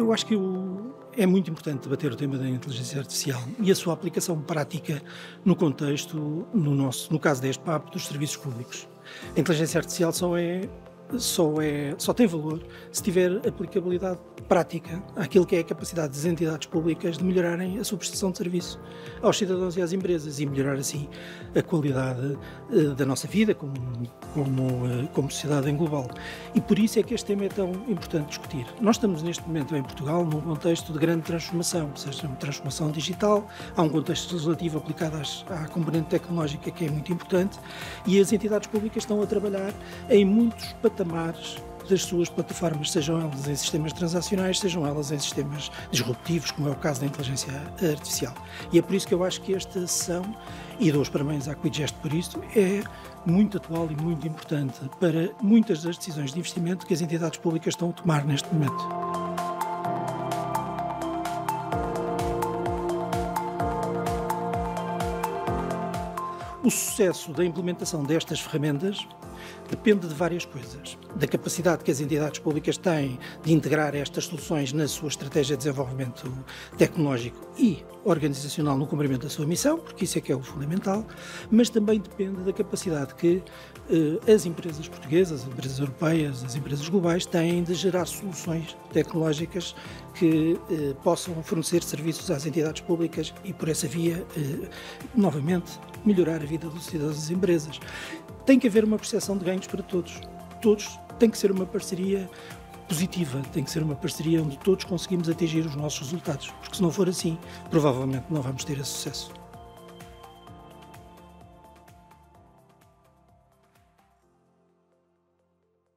Eu acho que o, é muito importante debater o tema da inteligência artificial e a sua aplicação prática no contexto, no, nosso, no caso deste papo, dos serviços públicos. A inteligência artificial só é só, é, só tem valor se tiver aplicabilidade prática àquilo que é a capacidade das entidades públicas de melhorarem a sua prestação de serviço aos cidadãos e às empresas e melhorar assim a qualidade uh, da nossa vida como, como, uh, como sociedade em global. E por isso é que este tema é tão importante discutir. Nós estamos neste momento em Portugal num contexto de grande transformação, seja, uma transformação digital, há um contexto legislativo aplicado às, à componente tecnológica que é muito importante e as entidades públicas estão a trabalhar em muitos patamares patamares das suas plataformas, sejam elas em sistemas transacionais, sejam elas em sistemas disruptivos, como é o caso da inteligência artificial. E é por isso que eu acho que esta sessão, e dou os parabéns à Quidgest por isso, é muito atual e muito importante para muitas das decisões de investimento que as entidades públicas estão a tomar neste momento. O sucesso da implementação destas ferramentas depende de várias coisas. Da capacidade que as entidades públicas têm de integrar estas soluções na sua estratégia de desenvolvimento tecnológico e organizacional no cumprimento da sua missão, porque isso é que é o fundamental, mas também depende da capacidade que eh, as empresas portuguesas, as empresas europeias, as empresas globais têm de gerar soluções tecnológicas que eh, possam fornecer serviços às entidades públicas e, por essa via, eh, novamente, melhorar a vida dos cidadãos das empresas tem que haver uma percepção de ganhos para todos. Todos tem que ser uma parceria positiva, tem que ser uma parceria onde todos conseguimos atingir os nossos resultados, porque se não for assim, provavelmente não vamos ter esse sucesso.